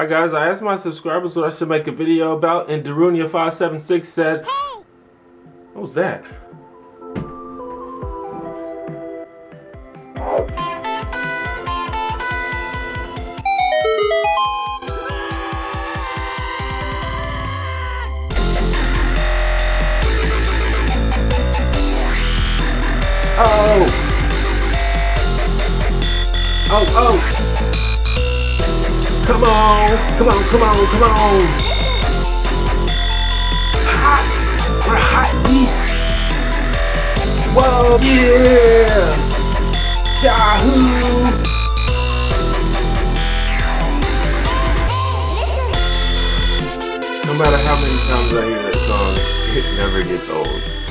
Hi guys, I asked my subscribers what I should make a video about and Darunia576 said, Hey! What was that? Oh! Oh, oh! Come on, come on, come on, come on. Hot, we're hot. Whoa, yeah. Yahoo. No matter how many times I hear that song, it never gets old.